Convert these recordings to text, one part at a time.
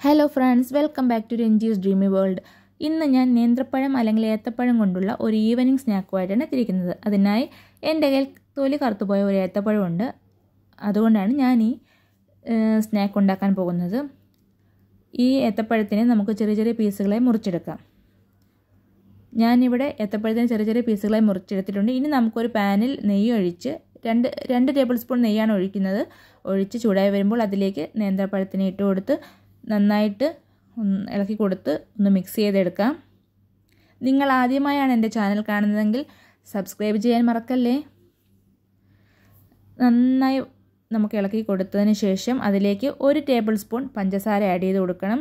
Hello friends welcome back to Ranji's dreamy world ഇന്ന് ഞാൻ നേന്ത്രപ്പഴം അല്ലെങ്കിൽ ഏത്തപ്പഴം കൊണ്ടുള്ള ഒരു ഈവനിങ് സ്നാക്കുമായിട്ടാണ് എത്തിയിരിക്കുന്നത് അതിനായി എന്റെ കയ്യിൽ തൊലി കറുത്തുപോയ ഒരു ഏത്തപ്പഴമുണ്ട്. അതുകൊണ്ടാണ് ഞാൻ ഈ സ്നാക്ക് ഉണ്ടാക്കാൻ പോകുന്നത്. ഈ ഏത്തപ്പഴത്തിനെ നമുക്ക് ചെറിയ ചെറിയ പീസുകളായി മുറിച്ചെടുക്കാം. ഞാനിവിടെ ഏത്തപ്പഴത്തിന് ചെറിയ ചെറിയ പീസുകളായി മുറിച്ചെടുത്തിട്ടുണ്ട്. ഇനി നമുക്കൊരു പാനിൽ നെയ്യ് ഒഴിച്ച് രണ്ട് രണ്ട് ടേബിൾ സ്പൂൺ നെയ്യാണ് ഒഴിക്കുന്നത്. ഒഴിച്ച് ചൂടായി വരുമ്പോൾ അതിലേക്ക് നേന്ത്രപ്പഴത്തിനെ ഇട്ട് കൊടുത്ത് നന്നായിട്ട് ഇളക്കി കൊടുത്ത് ഒന്ന് മിക്സ് ചെയ്തെടുക്കാം. നിങ്ങൾ ആദ്യമായാണ് എന്റെ ചാനൽ കാണുന്നതെങ്കിൽ സബ്സ്ക്രൈബ് ചെയ്യാൻ മറക്കല്ലേ? നന്നായി നമുക്ക് ഇളക്കി കൊടുത്തതിന് ശേഷം അതിലേക്ക് ഒരു ടേബിൾ സ്പൂൺ പഞ്ചസാര ആഡ് ചെയ്ത് കൊടുക്കണം.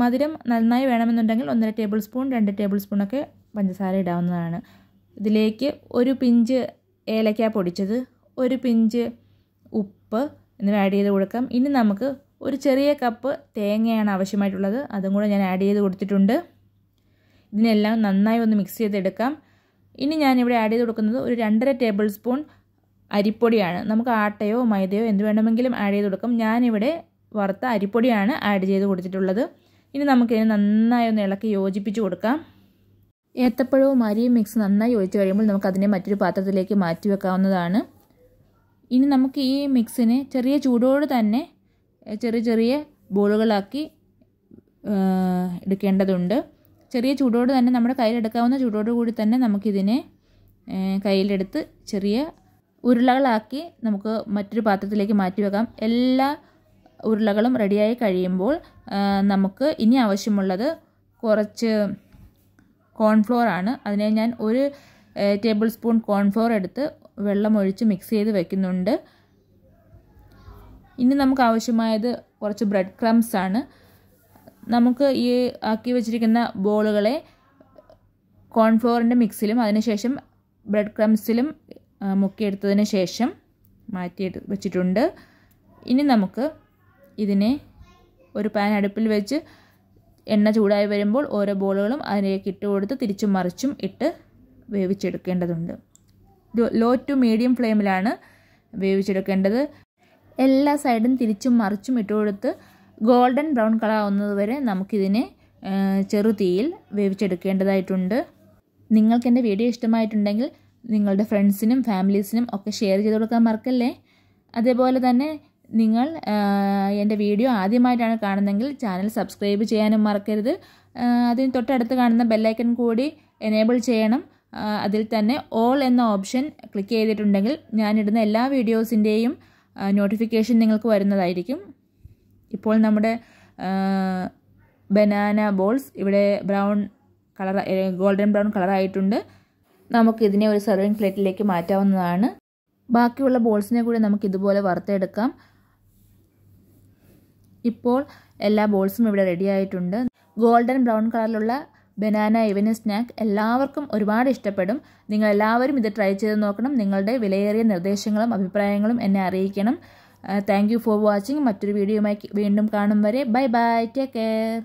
മധുരം നന്നായി വേണമെന്നുണ്ടെങ്കിൽ ഒന്നര ടേബിൾ സ്പൂൺ രണ്ട് ടേബിൾ സ്പൂണൊക്കെ പഞ്ചസാര ഇടാവുന്നതാണ്. ഇതിലേക്ക് ഒരു പിഞ്ച് ഏലക്ക പൊടിച്ചത് ഒരു പിഞ്ച് ഉപ്പ് എന്നിവ ആഡ് ചെയ്ത് കൊടുക്കാം. ഇനി നമുക്ക് ഒരു ചെറിയ കപ്പ് തേങ്ങയാണ് ആവശ്യമായിട്ടുള്ളത്. അതും കൂടെ ഞാൻ ആഡ് ചെയ്ത് കൊടുത്തിട്ടുണ്ട്. ഇതിനെല്ലാം നന്നായി ഒന്ന് മിക്സ് ചെയ്തെടുക്കാം. ഇനി ഞാനിവിടെ ആഡ് ചെയ്ത് കൊടുക്കുന്നത് ഒരു രണ്ടര ടേബിൾ സ്പൂൺ അരിപ്പൊടിയാണ്. നമുക്ക് ആട്ടയോ മൈദയോ എന്ത് വേണമെങ്കിലും ആഡ് ചെയ്ത് കൊടുക്കാം. ഞാനിവിടെ വറുത്ത അരിപ്പൊടിയാണ് ആഡ് ചെയ്ത് കൊടുത്തിട്ടുള്ളത്. ഇനി നമുക്കിതിനെ നന്നായി ഒന്ന് ഇളക്കി യോജിപ്പിച്ച് കൊടുക്കാം. ഏത്തപ്പഴവും അരിയും മിക്സ് നന്നായി യോജിച്ച് കഴിയുമ്പോൾ നമുക്കതിനെ മറ്റൊരു പാത്രത്തിലേക്ക് മാറ്റി വെക്കാവുന്നതാണ്. ഇനി നമുക്ക് ഈ മിക്സിനെ ചെറിയ ചൂടോട് തന്നെ ചെറിയ ചെറിയ ബോളുകളാക്കി എടുക്കേണ്ടതുണ്ട്. ചെറിയ ചൂടോട് തന്നെ നമ്മുടെ കയ്യിലെടുക്കാവുന്ന ചൂടോട് കൂടി തന്നെ നമുക്കിതിനെ കയ്യിലെടുത്ത് ചെറിയ ഉരുളകളാക്കി നമുക്ക് മറ്റൊരു പാത്രത്തിലേക്ക് മാറ്റി വെക്കാം. എല്ലാ ഉരുളകളും റെഡിയായി കഴിയുമ്പോൾ നമുക്ക് ഇനി ആവശ്യമുള്ളത് കുറച്ച് കോൺഫ്ലോർ ആണ്. അതിനെ ഞാൻ ഒരു ടേബിൾ സ്പൂൺ കോൺഫ്ലോർ എടുത്ത് വെള്ളം ഒഴിച്ച് മിക്സ് ചെയ്ത് വെക്കുന്നുണ്ട്. ഇനി നമുക്ക് ആവശ്യമായത് കുറച്ച് ബ്രെഡ് ക്രംസ് ആണ്. നമുക്ക് ഈ ആക്കി വെച്ചിരിക്കുന്ന ബോളുകളെ കോൺഫ്ലോറിന്റെ മിക്സിലും അതിനുശേഷം ബ്രെഡ് ക്രംസിലും മുക്കിയെടുത്തതിന് ശേഷം മാറ്റി വെച്ചിട്ടുണ്ട്. ഇനി നമുക്ക് ഇതിനെ ഒരു പാൻ അടുപ്പിൽ വെച്ച് എണ്ണ ചൂടായി വരുമ്പോൾ ഓരോ ബോളുകളും അതിലേക്ക് ഇട്ട് കൊടുത്ത് തിരിച്ചും മറിച്ചും ഇട്ട് വേവിച്ചെടുക്കേണ്ടതുണ്ട്. ലോ ടു മീഡിയം ഫ്ലെയിമിലാണ് വേവിച്ചെടുക്കേണ്ടത്. എല്ലാ സൈഡും തിരിച്ചും മറിച്ചും ഇട്ട് കൊടുത്ത് ഗോൾഡൻ ബ്രൗൺ കളർ ആവുന്നത് വരെ നമുക്കിതിനെ ചെറുതീയിൽ വേവിച്ചെടുക്കേണ്ടതായിട്ടുണ്ട്. നിങ്ങൾക്ക് എന്റെ വീഡിയോ ഇഷ്ടമായിട്ടുണ്ടെങ്കിൽ നിങ്ങളുടെ ഫ്രണ്ട്സിനും ഫാമിലീസിനും ഒക്കെ ഷെയർ ചെയ്ത് കൊടുക്കാൻ മറക്കല്ലേ? അതേപോലെ തന്നെ നിങ്ങൾ എന്റെ വീഡിയോ ആദ്യമായിട്ടാണ് കാണുന്നതെങ്കിൽ ചാനൽ സബ്സ്ക്രൈബ് ചെയ്യാനും മറക്കരുത്. അതിന് തൊട്ടടുത്ത് കാണുന്ന ബെല്ലൈക്കൺ കൂടി എനേബിൾ ചെയ്യണം. അതിൽ തന്നെ ഓൾ എന്ന ഓപ്ഷൻ ക്ലിക്ക് ചെയ്തിട്ടുണ്ടെങ്കിൽ ഞാനിടുന്ന എല്ലാ വീഡിയോസിന്റെയും നോട്ടിഫിക്കേഷൻ നിങ്ങൾക്ക് വരുന്നതായിരിക്കും. ഇപ്പോൾ നമ്മുടെ ബനാന ബോൾസ് ഇവിടെ ബ്രൗൺ കളർ ഗോൾഡൻ ബ്രൗൺ കളറായിട്ടുണ്ട് നമുക്കിതിനെ ഒരു സെർവിങ് പ്ലേറ്റിലേക്ക് മാറ്റാവുന്നതാണ്. ബാക്കിയുള്ള ബോൾസിനെ കൂടി നമുക്ക് ഇതുപോലെ വറുത്തെടുക്കാം. ഇപ്പോൾ എല്ലാ ബോൾസും ഇവിടെ റെഡി ആയിട്ടുണ്ട്. ഗോൾഡൻ ബ്രൗൺ കളറിലുള്ള ബനാന ഇവനിങ് സ്നാക്ക് എല്ലാവർക്കും ഒരുപാട് ഇഷ്ടപ്പെടും. നിങ്ങൾ എല്ലാവരും ഇത് ട്രൈ ചെയ്ത് നോക്കണം. നിങ്ങളുടെ വിലയേറിയ നിർദ്ദേശങ്ങളും അഭിപ്രായങ്ങളും എന്നെ അറിയിക്കണം. താങ്ക് ഫോർ വാച്ചിങ് മറ്റൊരു വീഡിയോയുമായി വീണ്ടും കാണും വരെ. Bye bye take care